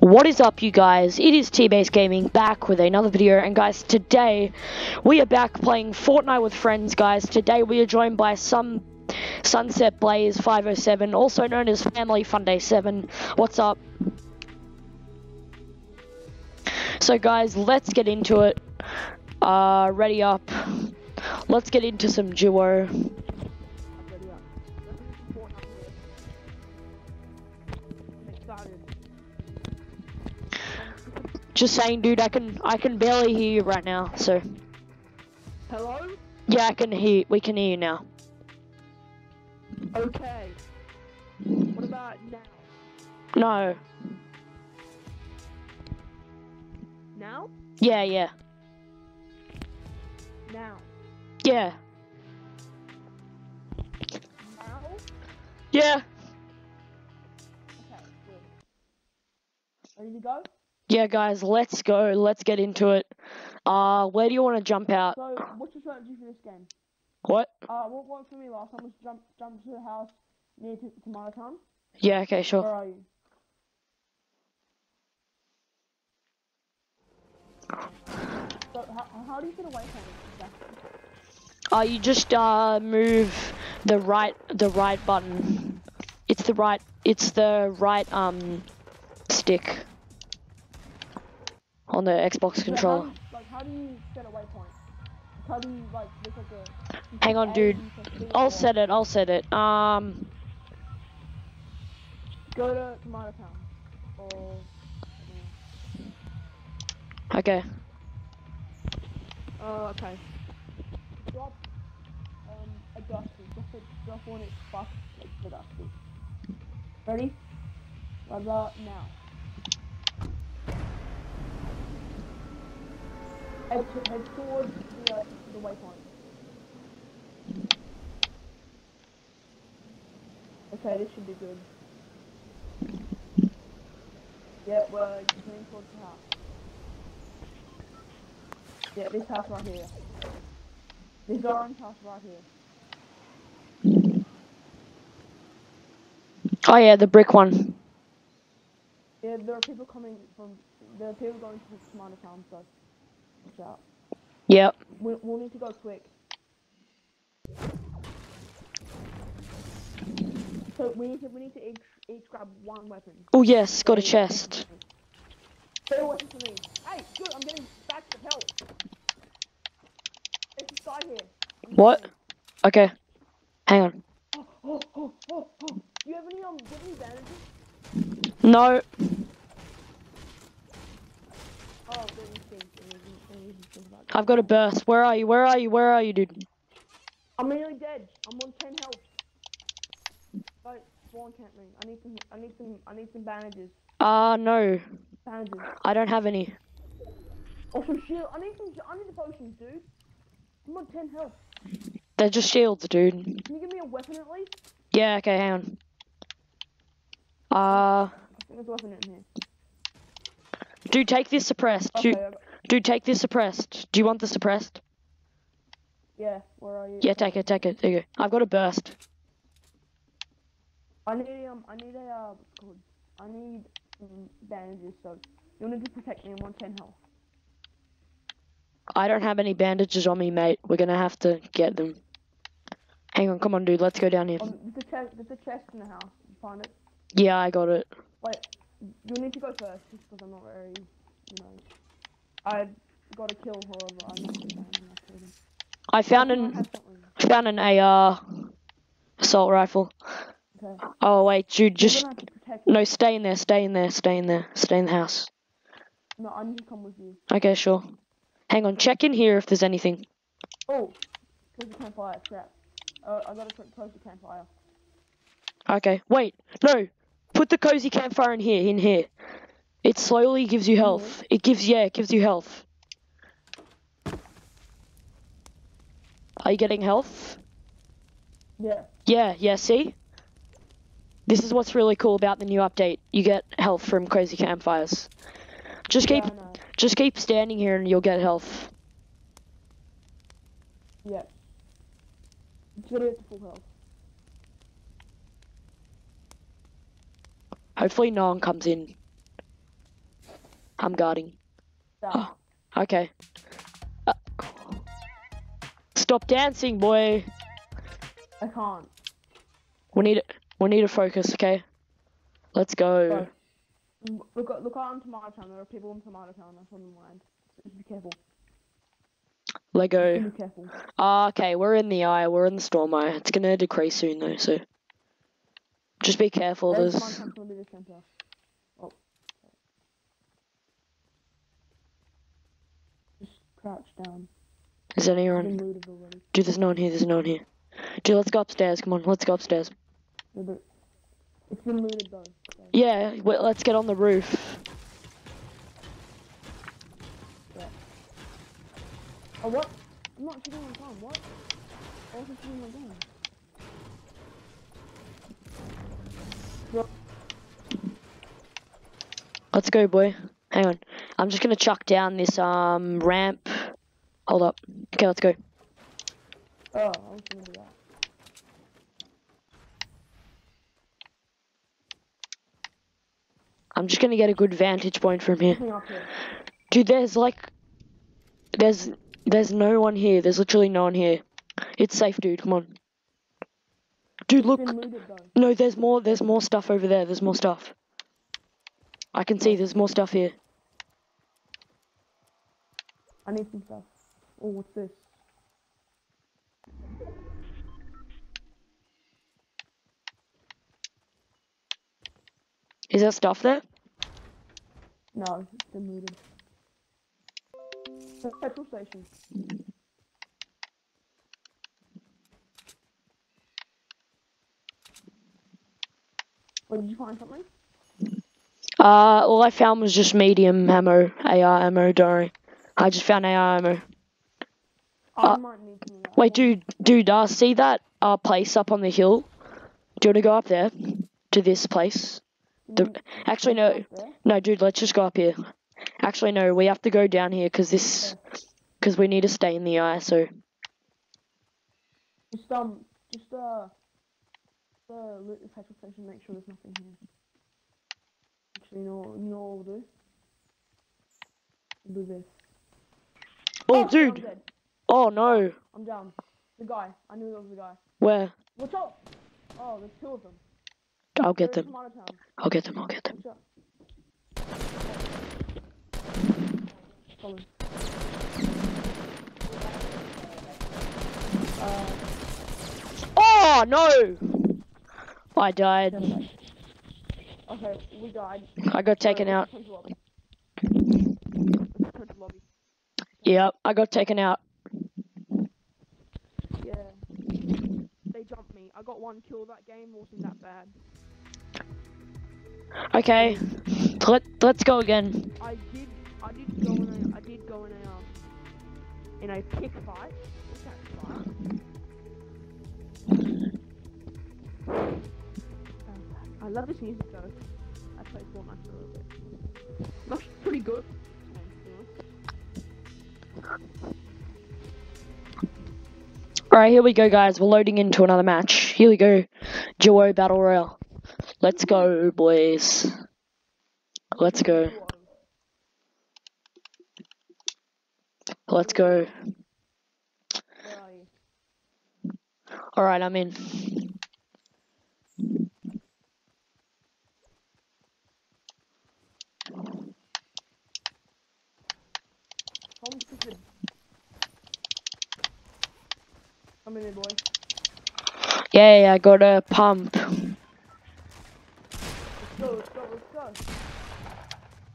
What is up, you guys? It is T-Base Gaming back with another video, and guys, today we are back playing Fortnite with friends, guys. Today we are joined by some Sunset Blaze 507, also known as Family Fun Day 7. What's up? So, guys, let's get into it. Uh, ready up. Let's get into some duo. Just saying, dude. I can I can barely hear you right now. So Hello? yeah, I can hear. We can hear you now. Okay. What about now? No. Now? Yeah, yeah, Now. yeah, Now? yeah, Okay, good. Ready to go? Yeah, guys. Let's go. Let's get into it. Uh, where do you want to jump out? So, what's your strategy for this game? What? Uh, what worked for me last time was jump jump to the house near to my Town. Yeah. Okay. sure. Where are you? So, how, how do you get away from it exactly? Uh, you just uh move the right the right button. It's the right. It's the right um stick on the Xbox So controller. How, like, how do you set a waypoint? How do you, like, look at the... Hang on, dude. you press B, I'll set it. I'll set it. Um. Go to Tomato Town. Or... Okay. Oh, okay. Drop um, a dusty. Drop it. Drop one. It's fuck like the dusty. Ready? Blah blah. Now. Head, to, head towards the uh, the waypoint. Okay, this should be good. Yeah, we're going towards the house. Yeah, this house right here. This orange house right here. Oh yeah, the brick one. Yeah, there are people coming from. There are people going to Tomato Town, so out. Yep. We, we'll need to go quick. So we need to we need to each each grab one weapon. Oh yes, got a chest. From me. Hey, good. I'm getting back to help. There's this guy here. What? Okay. Hang on. Oh, oh, oh. You have any um? Do you have any bandages? No. Oh, let me think. Let me, let me think about that. I've got a burst. Where are you? Where are you? Where are you, dude? I'm nearly dead. I'm on ten health. Don't spawn camp me. I need some. I need some. I need some bandages. Uh no. Bandages. I don't have any. Oh, some shield. I need some. I need the potions, dude. I'm on ten health. They're just shields, dude. Can you give me a weapon at least? Yeah, okay, hang on. Uh I think there's a weapon in here. dude, take this suppressed. Okay. Dude, take this suppressed. Do you want the suppressed? yeah. Where are you? Yeah, take it, take it. There you go. I've got a burst. I need um. I need a uh. What's called? I need some bandages. So you need to protect me. I'm on ten health. I don't have any bandages on me, mate. We're gonna have to get them. Hang on, come on, dude. Let's go down here. Um, there's a chest. There's a chest in the house. You find it. Yeah, I got it. Wait, you need to go first, just because I'm not very, you know. I got to kill whoever I'm not I him. I found an something. found an AR assault rifle. Okay. Oh wait, dude, just gonna have to protect. no, stay in there, stay in there, stay in there, stay in the house. No, I need to come with you. Okay, sure. Hang on, check in here if there's anything. Oh, close the campfire. Crap. Uh, I gotta cl- close the campfire. Okay, wait, no, put the cozy campfire in here, in here. It slowly gives you health. Mm-hmm. It gives, yeah, it gives you health. Are you getting health? Yeah. Yeah, yeah, see? This is what's really cool about the new update. You get health from crazy campfires. Just keep Yeah, just keep standing here and you'll get health. Yeah. It's gonna get to full health. Hopefully no one comes in. I'm guarding. Down. Okay. Uh, stop dancing, boy. I can't. We need we need to focus, okay? Let's go. Go. Look, out- look out on Tomato Town. There are people in Tomato Town. That's on the mind. Just be careful. Lego. Be careful. Ah, okay, we're in the eye. We're in the storm eye. It's gonna decrease soon though, so just be careful. There's There's one come to the center. Oh. Just crouch down. is anyone? Dude, there's no one here. There's no one here. Dude, let's go upstairs. Come on, let's go upstairs. Yeah, it's been looted though. so, Yeah, wait, let's get on the roof. yeah. Oh what? I'm not shooting on time. What? I wasn't shooting on time. Let's go, boy. Hang on. I'm just gonna chuck down this um ramp. Hold up. Okay, let's go. Oh, I was gonna do that. I'm just gonna get a good vantage point from here. Here. Dude, there's like, there's there's no one here. There's literally no one here. It's safe, dude. Come on. Dude, look. Looted. No, there's more. There's more stuff over there. There's more stuff. I can see. Oh. There's more stuff here. I need some stuff. Oh, what's this? Is there stuff there? No, it's been looted. Petrol station. Wait, did you find something? Uh, all I found was just medium ammo, AR ammo. Worry. I just found AR ammo. Uh, might need some. Wait, dude, dude, uh, see that uh place up on the hill? Do you want to go up there to this place? The, Mm, actually, no, no, dude, let's just go up here. Actually, no, we have to go down here because this, because we need to stay in the eye. So, Just um, just uh, uh, loot the petrol station. Make sure there's nothing here. Actually, no, you know what we'll do? We'll do this. oh, I'm dude. Oh no, I'm down. The guy. I knew that was the guy. where? Watch out! Oh, there's two of them. I'll get They're them. in Tomato Town. I'll get them. I'll get them. Watch out. Follow. Uh, Oh no! I died. turn it back. Okay, we died. I got taken out. let's turn to lobby. Turn to lobby. Yep, I got taken out. Yeah. They jumped me. I got one kill that game. Wasn't that bad. Okay, let let's go again. I did. I did go in a. I did go in a. Um, in a pick fight. Fight? I love this music though. I played Fortnite for a little bit. All right, here we go, guys. We're loading into another match. Here we go, duo battle royale. Let's go, boys. Let's go. Let's go. Where are you? All right, I'm in. Home In, boy. Yeah, yeah, I got a pump. Let's go. Let's go. Let's go.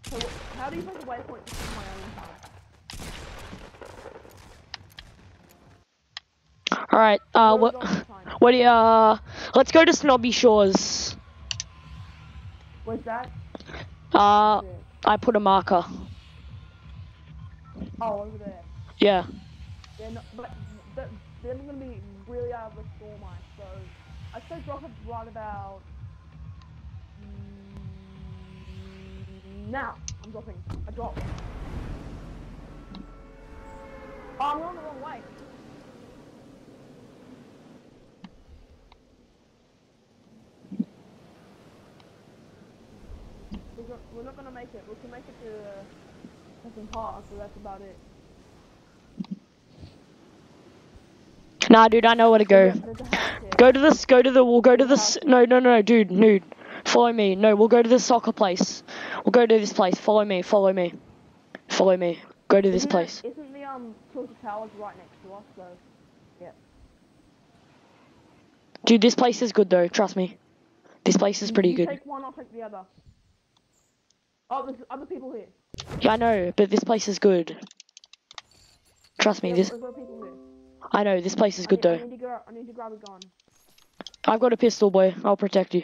So, how do you the waypoint to my own time? All right. Uh, what? is all the time? What do you? Uh, let's go to Snobby Shores. What's that? Uh, Yeah. I put a marker. Oh, over there. Yeah. Yeah, no, but th- they're gonna be really out of the storm ice, so I'd say drop it right about mm, now. I'm dropping. I drop. Oh, I'm going the wrong way. We're, not gonna make it. We can make it to uh, second part, so that's about it. Nah, dude, I know where to go. There's a house here. Go to this. Go to the. We'll go to this. No, no, no, dude, nude. Follow me. No, we'll go to the soccer place. We'll go to this place. Follow me. Follow me. Follow me. Go to this Isn't place. Isn't the um Tilted Towers right next to us? So yeah. Dude, this place is good though. Trust me. This place is pretty you good. Take one, I'll take the other. Oh, there's other people here. Yeah, I know, but this place is good. Trust me. Yeah, This. There's other people here. I know this place is good need, I though. need to go. I need to grab a gun. I've got a pistol, boy. I'll protect you.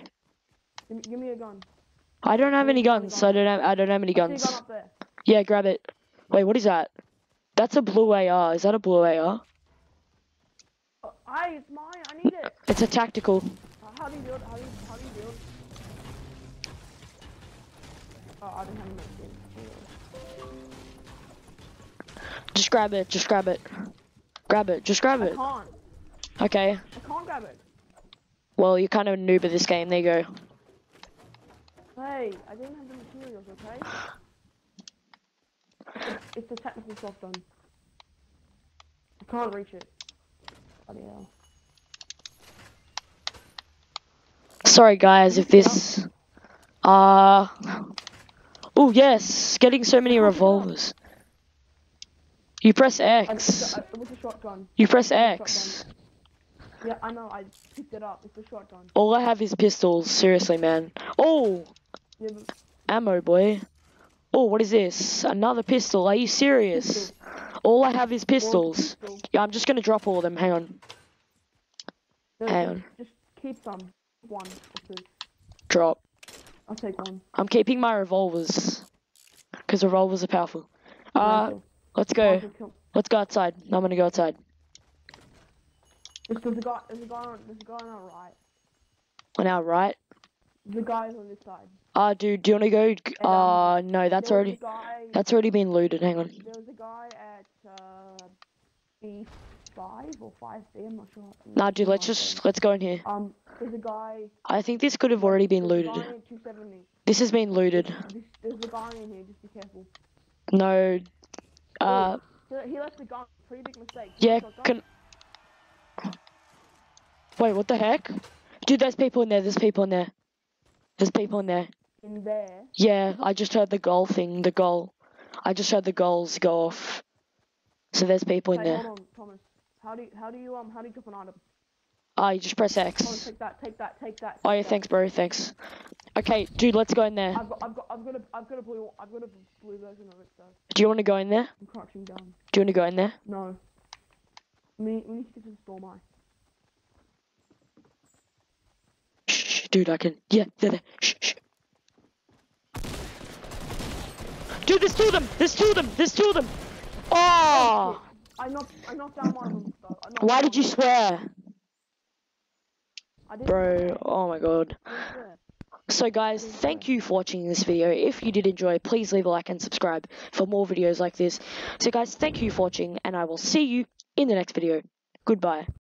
Give me, give me a gun. I don't have any guns. I don't have. I don't have any gun guns. Yeah, grab it. Wait, what is that? That's a blue AR. Is that a blue AR? Oh, aye, it's mine. I need it. It's a tactical. Uh, how do you build? How do you, how do you build? Oh, I don't have any. Just grab it. Just grab it. Grab it. Just grab I it. can't. Okay. I can't grab it. Well, you're kind of a noob at this game. There you go. Hey, I didn't have the materials, okay? It's, the tactical shotgun. I can't reach it. Bloody hell. Sorry, guys, if this. Uh. Oh yes, getting so many revolvers. You press X. it was a shotgun. You press X. Yeah, I know. I picked it up. It's a shotgun. All I have is pistols. Seriously, man. Oh, Yeah, but ammo, boy. Oh, what is this? Another pistol. Are you serious? All I have is pistols. pistol. Yeah, I'm just gonna drop all of them. Hang on. No, Hang just- on. Just keep some. One or two. Drop. I'll take one. I'm keeping my revolvers. Because revolvers are powerful. Uh. Let's go. Let's go outside. I'm gonna go outside. There's, there's a guy. There's a guy on. There's a guy on our right. On our right. The guy is on this side. Uh, dude, do you wanna go? um, Uh, no, that's already, guy, that's already been looted. Hang on. There was a guy at uh, B five or five B. I'm not sure. I'm Nah, dude, let's just, let's go in here. Um, there's a guy. I think this could have already been looted. guy at 270. This has been looted. This, there's a guy in here. Just be careful. No. Uh, He, he left the gun. Pretty big mistake. yeah, can... Wait, what the heck? Dude, there's people in there, there's people in there. There's people in there. In there. Yeah, I just heard the goal thing, the goal. I just heard the goals go off. So there's people in Hey, there. hold on, Thomas. How do you, how do you um how do you drop an item? Ah, you just press X. take that, take that, take that. Oh yeah, that. thanks bro, thanks. Okay, dude, let's go in there. I've got, I've got, I've got a, I've got a blue, I've got a blue version of it. So Do you want to go in there? I'm crouching down. Do you want to go in there? No. We we need to get to the store, Mike. Shh, dude, I can. Yeah, there, there. Shh, shh. Dude, there's two of them. There's two of them. There's two of them. Oh, I knocked, I knocked down one of them. Why did you swear, bro? Oh my god. I didn't swear. So guys, thank you for watching this video. If you did enjoy, please leave a like and subscribe for more videos like this. So guys, thank you for watching, and I will see you in the next video. Goodbye.